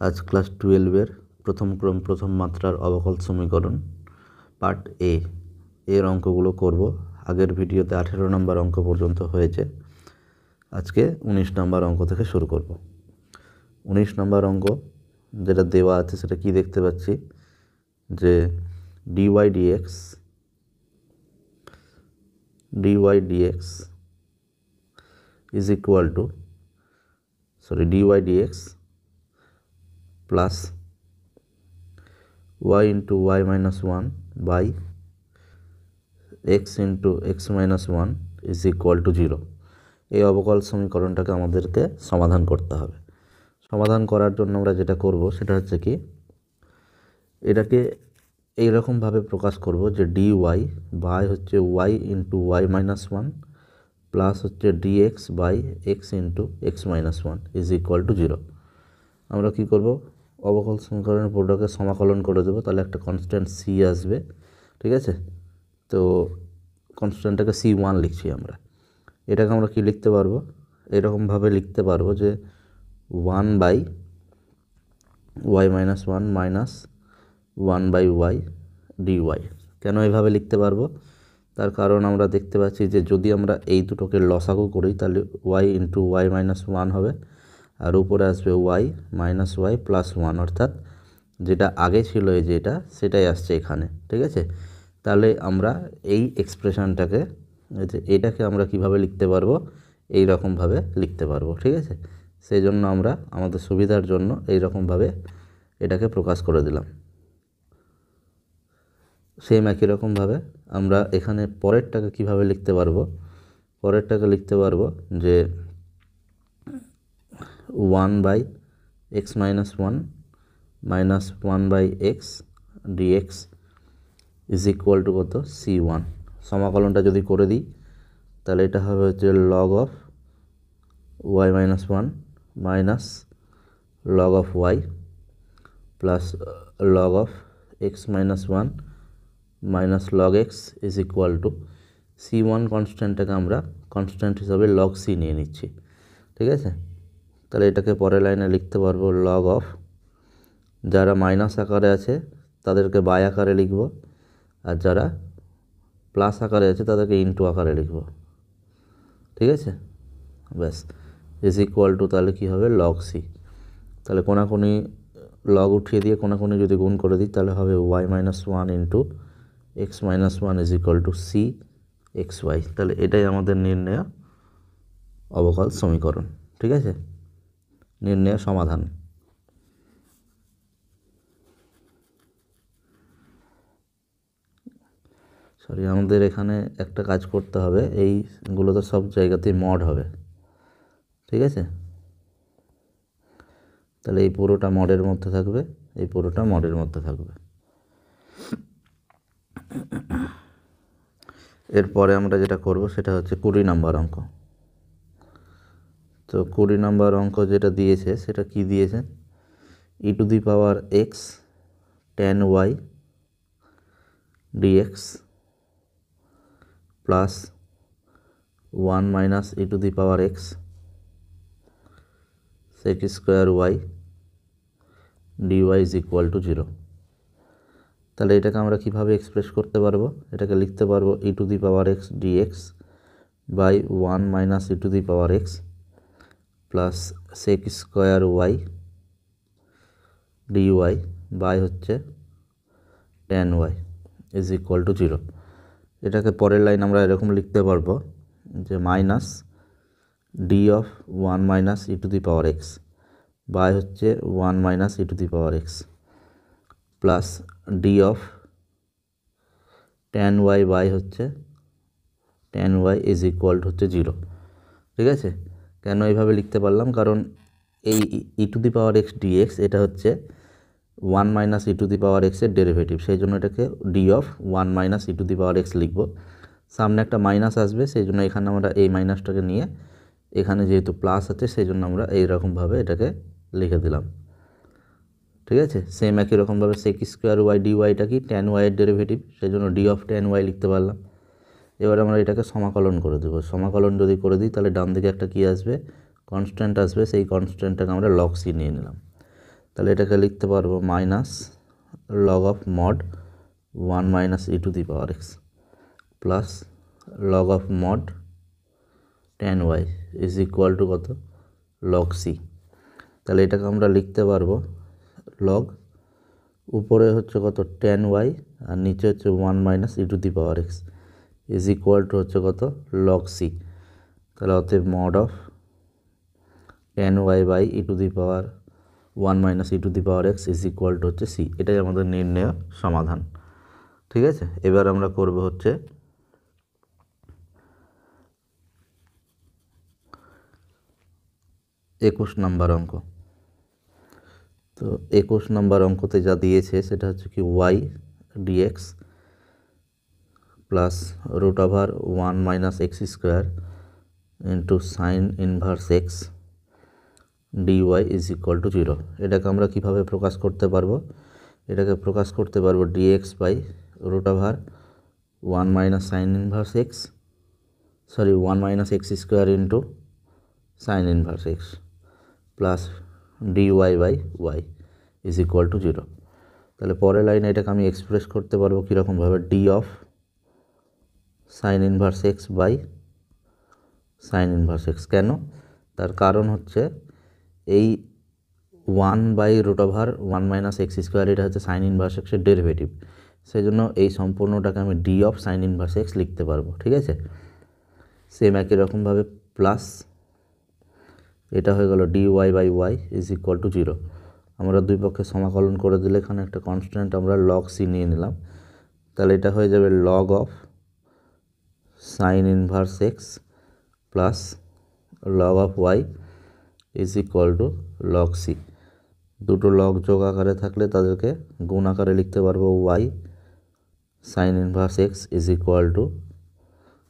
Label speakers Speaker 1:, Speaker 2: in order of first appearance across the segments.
Speaker 1: আজ ক্লাস টুয়েলভের প্রথম ক্রম, প্রথম মাত্রার অবকল সমীকরণ, পার্ট এ এর অঙ্কগুলো করব। আগের ভিডিওতে আঠেরো নম্বর অঙ্ক পর্যন্ত হয়েছে। আজকে উনিশ নম্বর অঙ্ক থেকে শুরু করব। উনিশ নম্বর অঙ্ক যেটা দেওয়া আছে সেটা কি দেখতে পাচ্ছি? যে dy dx dy dx is equal to sorry dy dx plus y into y minus 1 by x into x minus 1 is equal to 0 এই অবকল সমীকরণটাকে আমাদেরকে সমাধান করতে হবে। সমাধান করার জন্য আমরা যেটা করব সেটা হচ্ছে কি, এটাকে এইরকমভাবে প্রকাশ করব যে ডি ওয়াই বাই হচ্ছে y into y minus one plus হচ্ছে dx by x into x minus one is equal to zero আমরা কী করব? অবকল সমীকরণের পুরোটাকে সমাকলন করে দেবো, তাহলে একটা কনস্ট্যান্ট সি আসবে, ঠিক আছে? তো কনস্ট্যান্টটাকে সি ওয়ান লিখছি আমরা। এটাকে আমরা কি লিখতে পারব? এরকমভাবে লিখতে পারব যে one by y minus one minus one by y d y কেন এভাবে লিখতে পারব? তার কারণ আমরা দেখতে পাচ্ছি যে যদি আমরা এই দুটোকে লসাগু করি, তাহলে y into y minus one হবে। আর উপরে আসবে y minus y plus one অর্থাৎ যেটা আগে ছিল এই যে এটা, সেটাই আসছে এখানে, ঠিক আছে? তাহলে আমরা এই এক্সপ্রেশনটাকে এটাকে আমরা কীভাবে লিখতে পারব? এই রকমভাবে লিখতে পারব, ঠিক আছে? সেই জন্য আমরা আমাদের সুবিধার জন্য এই রকমভাবে এটাকে প্রকাশ করে দিলাম। সেম একই রকমভাবে আমরা এখানে পরেরটাকে কীভাবে লিখতে পারব? পরেরটাকে লিখতে পারব যে one by x minus one minus one by x dx is equal to কত? সি ওয়ান সমাকলনটা যদি করে দিই, তাহলে এটা হবে হচ্ছে log of y minus one minus log of y plus log of x minus one minus log x is equal to c one কনস্ট্যান্টটাকে আমরা কনস্ট্যান্ট হিসাবে লগ সি নিয়ে নিচ্ছি। ঠিক আছে? তাহলে এটাকে পরের লাইনে লিখতে পারব লগ অফ যারা মাইনাস আকারে আছে, তাদেরকে বাই আকারে লিখব। আর যারা প্লাস আকারে আছে, তাদেরকে ইন্টু আকারে লিখব। ঠিক আছে? ব্যাস। ইজ ইকুয়াল টু তাহলে কী হবে? লগ সি তাহলে কোনাকুনি লগ উঠিয়ে দিয়ে কোনাকুনি যদি গুণ করে দিই, তাহলে হবে y minus one into x minus one is equal to c x y তাহলে এটাই আমাদের নির্ণয় অবকল সমীকরণ। ঠিক আছে? নির্ণয় সমাধান। সরি আমাদের এখানে একটা কাজ করতে হবে। এইগুলো তো সব জায়গাতেই মড হবে। ঠিক আছে? তাহলে এই পুরোটা মডের মধ্যে থাকবে, এই পুরোটা মডের মধ্যে থাকবে। এরপরে আমরা যেটা করব, সেটা হচ্ছে কুড়ি নাম্বার অঙ্ক। তো কুড়ি নম্বর অঙ্ক যেটা দিয়েছে, সেটা কি দিয়েছে? E to the power x tan y dx plus one minus e to the power x sec square y dy is equal to zero তাহলে এটাকে আমরা কীভাবে এক্সপ্রেস করতে পারব? এটাকে লিখতে পারব e to the power x dx by one minus e to the power x plus sec square y dy by হচ্ছে tan y is equal to zero এটাকে পরের লাইন আমরা এরকম লিখতে পারব যে minus d of one minus e to the power x by হচ্ছে one minus e to the power x plus d of tan y by হচ্ছে tan Y is equal হচ্ছে জিরো ঠিক আছে? কেন এইভাবে লিখতে পারলাম? কারণ এই e to the power x dx এটা হচ্ছে one minus e to the power এক্সের ডেরিভেটিভ সেই জন্য এটাকে d of one minus e to the power x লিখব। সামনে একটা মাইনাস আসবে, সেই জন্য এখানে আমরা এই মাইনাসটাকে নিয়ে এখানে যেহেতু প্লাস আছে, সেই জন্য আমরা এইরকমভাবে এটাকে লিখে দিলাম। ঠিক আছে? সেম একই রকমভাবে সেক স্কোয়ার ওয়াই ডি ওয়াইটা কি? টেন ওয়াইয়ের ডেরিভেটিভ সেই জন্য ডি অফ টেন ওয়াই লিখতে পারলাম। এবার আমরা এটাকে সমাকলন করে দেবো। সমাকলন যদি করে দিই, তাহলে ডান দিকে একটা কী আসবে? কনস্ট্যান্ট আসবে। সেই কনস্ট্যান্টটাকে আমরা লগ সি নিয়ে নিলাম। তাহলে এটাকে লিখতে পারব minus log of mod one minus e to the power x plus log of mod tan y is equal to কত? লগ সি তাহলে এটাকে আমরা লিখতে পারব লগ উপরে হচ্ছে কত? টেন ওয়াই আর নিচে হচ্ছে one minus e to the power x is equal to হচ্ছে কত? লগ সি তাহলে অতএব mod of tan y by e to the power one minus e to the power x is equal to হচ্ছে C এটাই আমাদের নির্ণয় সমাধান। ঠিক আছে? এবার আমরা করব হচ্ছে একুশ নাম্বার অঙ্ক। তো একুশ নাম্বার অঙ্কতে যা দিয়েছে সেটা হচ্ছে কি y dx plus root over one minus x square into sin inverse x dy is equal to zero এটাকে আমরা কীভাবে প্রকাশ করতে পারব? এটাকে প্রকাশ করতে পারব dx by root over one minus sin inverse x sorry one minus x square into sin inverse x plus d y by y is equal to zero তাহলে পরের লাইনে এটাকে আমি এক্সপ্রেস করতে পারব কীরকমভাবে d of sin inverse x by sin inverse x কেন? তার কারণ হচ্ছে এই one by root over one minus x square এটা হচ্ছে সাইন ইনভার্স এক্সের ডেরিভেটিভ সেই জন্য এই সম্পূর্ণটাকে আমি d of sin inverse x লিখতে পারব, ঠিক আছে? সেম একই রকমভাবে প্লাস এটা হয়ে গেল d y by y is equal to zero আমরা দুই পক্ষে সমাকলন করে দিলে এখানে একটা কনস্ট্যান্ট আমরা লগ সি নিয়ে নিলাম। তাহলে এটা হয়ে যাবে log of sin inverse x plus log of y is equal to log c দুটো লগ যোগ আকারে থাকলে তাদেরকে গুণ আকারে লিখতে পারব y sin inverse x is equal to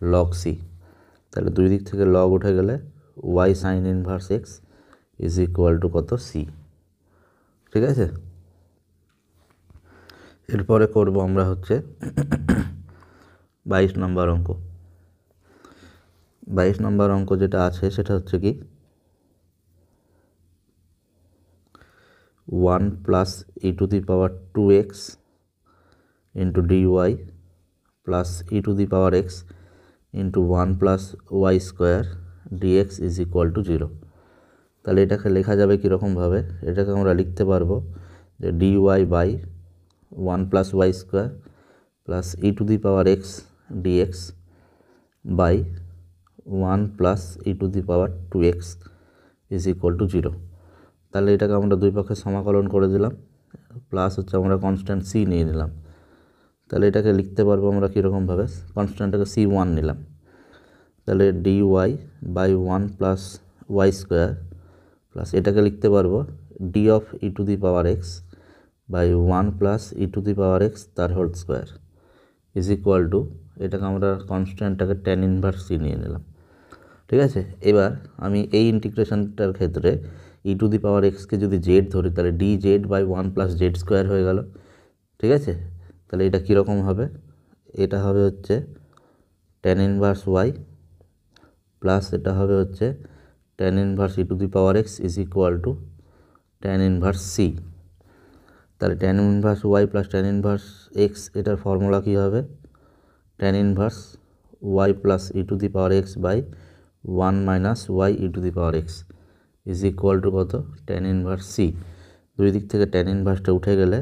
Speaker 1: log c তাহলে দুই দিক থেকে লগ উঠে গেলে y sin inverse x is equal to কত সি ঠিক আছে? এরপরে করব আমরা হচ্ছে বাইশ নম্বর অঙ্ক। বাইশ নম্বর অঙ্ক যেটা আছে, সেটা হচ্ছে কি? One plus e to the power two x into d y plus e to the power x into one plus y square dx is equal to zero. তাহলে এটাকে লেখা যাবে কীরকমভাবে? এটাকে আমরা লিখতে পারব যে d y by one plus y square plus e to the power x dx by one plus e to the power two x is equal to zero. তাহলে এটাকে আমরা দুই পক্ষে সমাকলন করে দিলাম, প্লাস হচ্ছে আমরা কনস্ট্যান্ট সি নিয়ে নিলাম। তাহলে এটাকে লিখতে পারব আমরা কীরকমভাবে? কনস্ট্যান্টটাকে সি ওয়ান নিলাম। তাহলে d y by one plus y square plus এটাকে লিখতে পারব d of e to the power x by one plus e to the power x তার whole square is equal to এটাকে আমরা কনস্ট্যান্টটাকে টেন ইনভার্স সি নিয়ে নিলাম। ঠিক আছে? এবার আমি এই ইন্টিগ্রেশনটার ক্ষেত্রে ই টু দি পাওয়ার এক্সকে যদি জেড ধরি, তাহলে d z by one plus z square হয়ে গেল। ঠিক আছে? তাহলে এটা কীরকম হবে? এটা হবে হচ্ছে টেন ইনভার্স ওয়াই প্লাস এটা হবে হচ্ছে tan inverse e to the power x is equal to tan inverse c তাহলে tan inverse y plus tan inverse x এটার ফর্মুলা কী হবে? Tan inverse y plus e to the power x by one minus y e to the power x is equal to কত? Tan inverse c. দুই দিক থেকে tan ইনভার্সটা উঠে গেলে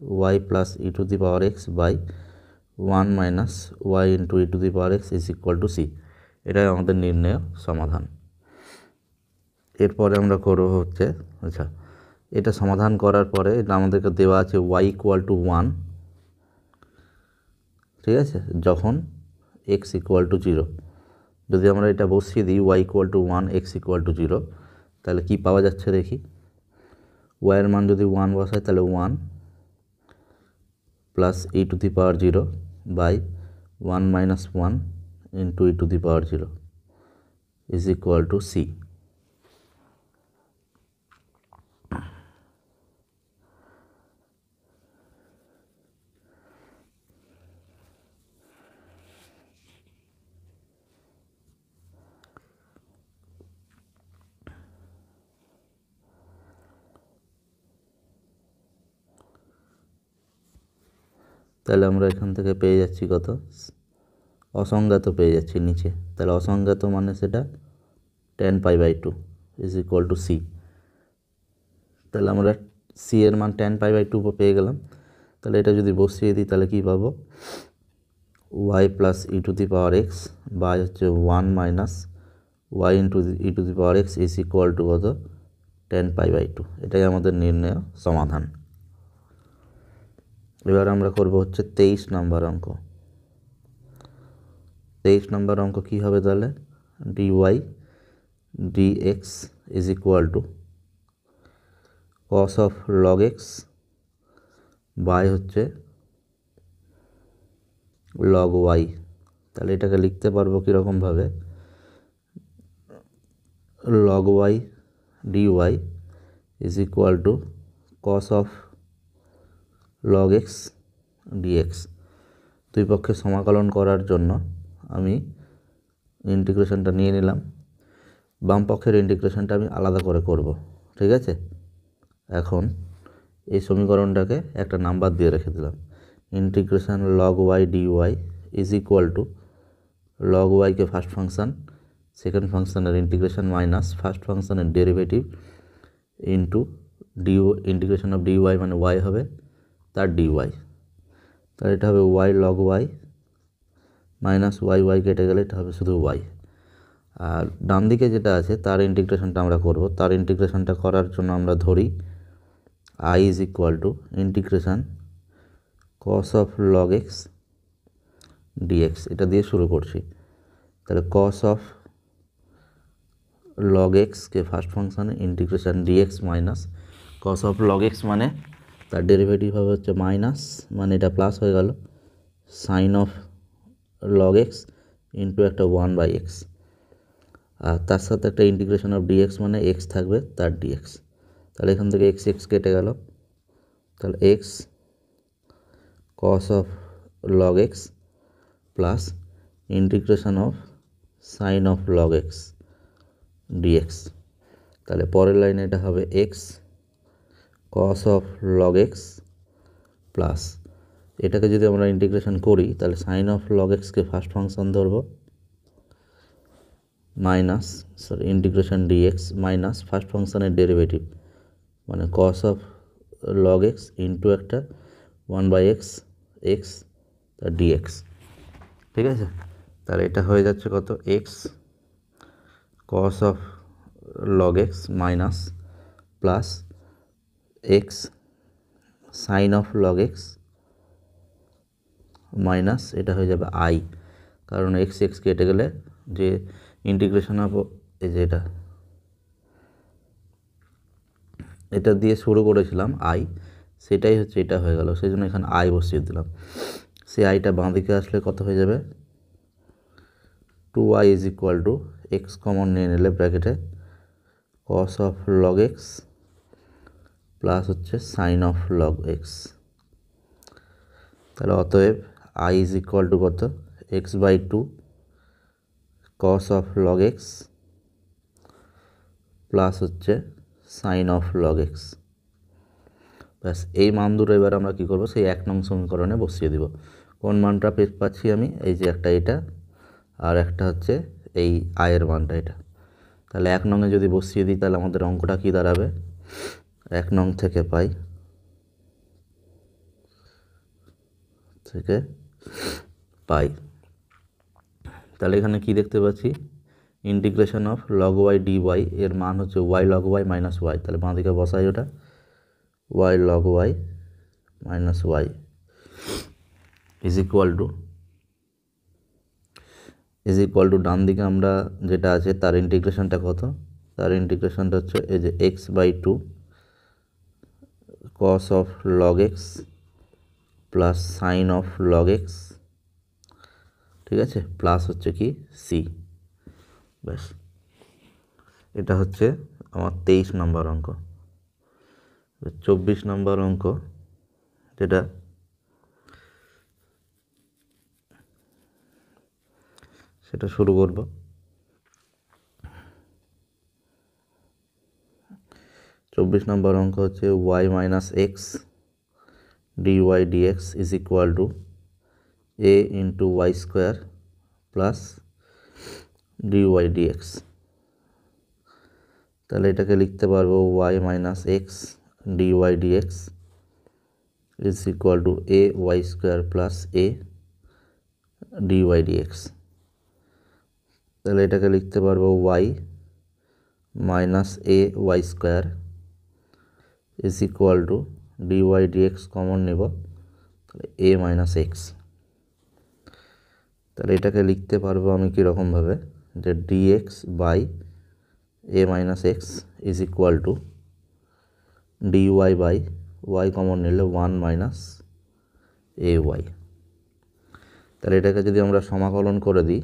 Speaker 1: y plus e to the power x by one minus y into e to the power x is equal to c. এটাই আমাদের নির্ণয় সমাধান। এরপরে আমরা করব হচ্ছে আচ্ছা এটা সমাধান করার পরে এটা আমাদেরকে দেওয়া আছে ওয়াই ইকুয়াল টু ওয়ান। ঠিক আছে? যখন এক্স ইকুয়াল টু জিরো। যদি আমরা এটা বসিয়ে দিই y equal to one x equal to zero তাহলে কী পাওয়া যাচ্ছে দেখি? ওয়াইয়ের মান যদি ওয়ান বসায় তাহলে one plus e to the power zero by one minus one into e to the power zero is equal to c তাহলে আমরা এখান থেকে পেয়ে যাচ্ছি কত? অসংজ্ঞাত পেয়ে যাচ্ছি নিচে। তাহলে অসংজ্ঞাত মানে সেটা tan pi by two is equal to c তাহলে আমরা সি এর মান টেন পাই বাই টু পেয়ে গেলাম। তাহলে এটা যদি বসিয়ে দিই, তাহলে কী পাবো? Y plus e to the power x বা হচ্ছে one minus y into e to the power x is equal to কত? টেন পাই বাই টু এটাই আমাদের নির্ণয় সমাধান। এবার আমরা করব হচ্ছে তেইশ নম্বর অঙ্ক। তেইশ নম্বর অঙ্ক কী হবে তাহলে? D y d x is equal to cos of log x by হচ্ছে লগ ওয়াই তাহলে এটাকে লিখতে পারব কীরকমভাবে log y d y is equal to cos of log x dx দুই পক্ষে সমাকলন করার জন্য আমি ইন্টিগ্রেশনটা নিয়ে নিলাম। বাম পক্ষের ইন্টিগ্রেশনটা আমি আলাদা করে করব, ঠিক আছে? এখন এই সমীকরণটাকে একটা নাম্বার দিয়ে রেখে দিলাম। Integration log y d y is equal to log ওয়াইকে first function second ফাংশানের ইন্টিগ্রেশন মাইনাস ফার্স্ট ফাংশানের derivative into d integration of d y মানে ওয়াই হবে। তার ডি ওয়াই তাহলে এটা হবে y log y minus y y কেটে গেলে এটা হবে শুধু ওয়াই আর ডান দিকে যেটা আছে, তার ইন্টিগ্রেশনটা আমরা করব। তার ইন্টিগ্রেশনটা করার জন্য আমরা ধরি I is equal to integration cos of log x dx এটা দিয়ে শুরু করছি। তাহলে কস অফ লগ এক্সকে first ফাংশানে integration dx minus cos of log x মানে তার ডেরিভেটিভ হবে হচ্ছে মাইনাস মানে এটা প্লাস হয়ে গেল। Sin of log x into একটা ওয়ান বাই এক্স আর তার সাথে একটা ইন্টিগ্রেশন অফ ডিএক্স মানে এক্স থাকবে তার ডিএক্স তাহলে এখান থেকে এক্স এক্স কেটে গেল। তাহলে x cos of log x plus integration of sin of log x dx তাহলে পরের লাইনে এটা হবে x cos of log x plus এটাকে যদি আমরা ইন্টিগ্রেশন করি, তাহলে সাইন অফ লগ এক্সকে ফার্স্ট ফাংশন ধরবো minus sorry integration dx minus first ফাংশনের ডেরিভেটিভ মানে cos of log x into একটা ওয়ান বাই এক্স এক্স তার ডিএক্স ঠিক আছে? তাহলে এটা হয়ে যাচ্ছে কত? X cos of log x minus plus x sin of log x minus এটা হয়ে যাবে আই কারণ এক্স এক্স কেটে গেলে যে ইন্টিগ্রেশন অফ এই যে এটা এটা দিয়ে শুরু করেছিলাম আই সেটাই হচ্ছে, এটা হয়ে গেল সেই জন্য এখানে আই বসিয়ে দিলাম। সেই আইটা বাঁ দিকে আসলে কত হয়ে যাবে? Two I is equal to x common নিয়ে নিলে ব্র্যাকেটে cos of log x plus হচ্ছে সাইন অফ লগ এক্স। তাহলে অতএব আই ইজ ইকুয়াল টু কত? X by two cos of log x plus হচ্ছে সাইন অফ লগ এক্স। ব্যাস, এই মান দুটো এবার আমরা কী করব? সেই এক নং সমীকরণে বসিয়ে দিব। কোন মানটা পাচ্ছি আমি? এই যে একটা এটা আর একটা হচ্ছে এই আয়ের মানটা এটা। তাহলে এক নংয়ে যদি বসিয়ে দিই, তাহলে আমাদের অঙ্কটা কী দাঁড়াবে? এক নং থেকে পাই। থেকে পাই। তাহলে এখানে কি দেখতে পাচ্ছি? Integration of log y d y এর মান হচ্ছে y log y minus y তাহলে বাঁ দিকে বসাই ওটা। Y log y minus y is equal to is equal to ডান দিকে আমরা যেটা আছে তার ইন্টিগ্রেশনটা কত? তার ইন্টিগ্রেশনটা হচ্ছে এই যে x by two cos of log x plus sin of log x ঠিক আছে? প্লাস হচ্ছে কি সি ব্যাস। এটা হচ্ছে আমার তেইশ নম্বর অঙ্ক। চব্বিশ নম্বর অঙ্ক, যেটা সেটা শুরু করব। চব্বিশ নম্বর অঙ্ক হচ্ছে y minus x dy dx is equal to a into y square plus dy dx তাহলে এটাকে লিখতে পারব, y minus x dy dx is equal to a, y square plus a dy dx তাহলে এটাকে লিখতে পারব, y minus a y square is equal to dy dx common নেব, তাহলে এ মাইনাস এক্স তাহলে এটাকে লিখতে পারব আমি কীরকমভাবে যে d x by a minus x is equal to d y by y common নিলে ওয়ান মাইনাস এ ওয়াই তাহলে এটাকে যদি আমরা সমাকলন করে দিই,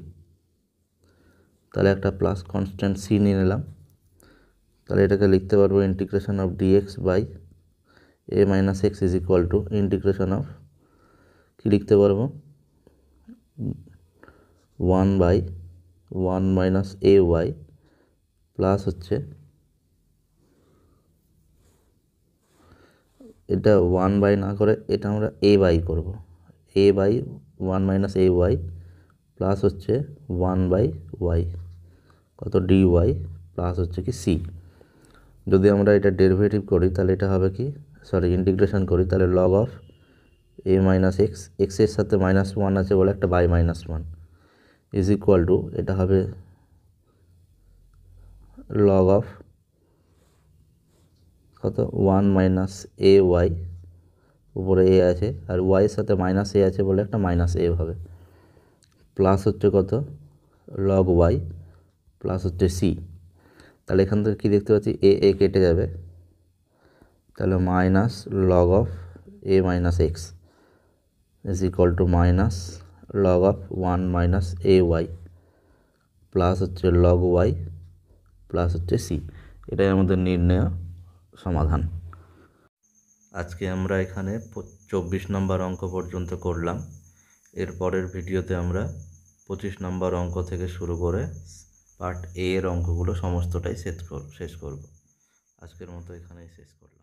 Speaker 1: তাহলে একটা প্লাস কনস্ট্যান্ট সি নিয়ে নিলাম। তাহলে এটাকে লিখতে পারব integration of d x by a minus x is equal to integration of কী লিখতে পারব? One by one minus a y plus হচ্ছে, এটা ওয়ান বাই না করে এটা আমরা এ বাই করব। A by one minus A Y plus হচ্ছে ওয়ান বাই ওয়াই কত ডি ওয়াই প্লাস হচ্ছে কি সি যদি আমরা এটা ডেরিভেটিভ করি, তাহলে এটা হবে কি? সরি ইন্টিগ্রেশন করি, তাহলে log of a minus x এক্সের সাথে মাইনাস ওয়ান আছে বলে একটা by minus one is equal to এটা হবে লগ অফ কত? ওয়ান মাইনাস এ ওয়াই উপরে এ আছে, আর ওয়াইয়ের সাথে মাইনাস এ আছে বলে একটা মাইনাস এ হবে। প্লাস হচ্ছে কত? লগ ওয়াই প্লাস হচ্ছে সি তাহলে এখান থেকে কী দেখতে পাচ্ছি? এ এ কেটে যাবে। তাহলে minus log of a minus x is equal to minus log of one minus a y plus হচ্ছে লগ ওয়াই প্লাস হচ্ছে সি এটাই আমাদের নির্ণয় সমাধান। আজকে আমরা এখানে চব্বিশ নম্বর অঙ্ক পর্যন্ত করলাম। এর পরের ভিডিওতে আমরা পঁচিশ নম্বর অঙ্ক থেকে শুরু করে পার্ট এ এর অঙ্কগুলো সমস্তটাই শেষ শেষ করব। আজকের মতো এখানেই শেষ করলাম